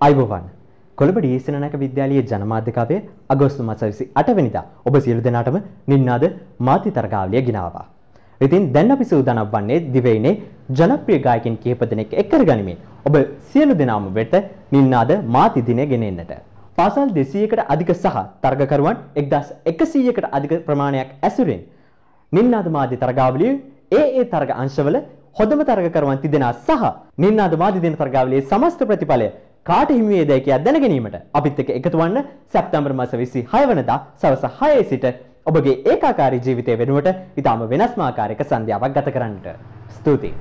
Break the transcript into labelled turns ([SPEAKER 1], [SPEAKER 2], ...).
[SPEAKER 1] අයිබෝවන් කොළඹ ඩීසනනක විද්‍යාලයේ ජනමාධ්‍යකාවේ අගෝස්තු මාස 28 වෙනිදා ඔබ සියලු දෙනාටම නින්නාද මාධ්‍ය තරගාවලිය ගෙනාවා. ඉතින් දැන් අපි සූදානම් වන්නේ දිවයිනේ ජනප්‍රිය ගායකින් කිහිප දෙනෙක් එක් කරගනිමින් ඔබ සියලු දෙනාම වෙත නින්නාද මාධ්‍ය දිනය ගෙනෙන්නට. පාසල් 200කට අධික සහ තරගකරුවන් 1100කට අධික ප්‍රමාණයක් ඇසුරින් නින්නාද මාධ්‍ය තරගාවලියේ ඒ ඒ තරග අංශවල හොඳම තරගකරුවන් තිදෙනා සහ නින්නාද මාධ්‍ය දින තරගාවලියේ සමස්ත ප්‍රතිඵලය කාට හිමි වේදයි කියා දැන ගැනීමට අපිත් එක්ක එකතු වන්න සැප්තැම්බර් මාස 26 වෙනිදා සවස් 6 සිට ඔබගේ ඒකාකාරී ජීවිතය වෙනුවට ඊටම වෙනස්ම ආකාරයක සන්ධ්‍යාවක් ගත කරන්නට. ස්තුතියි.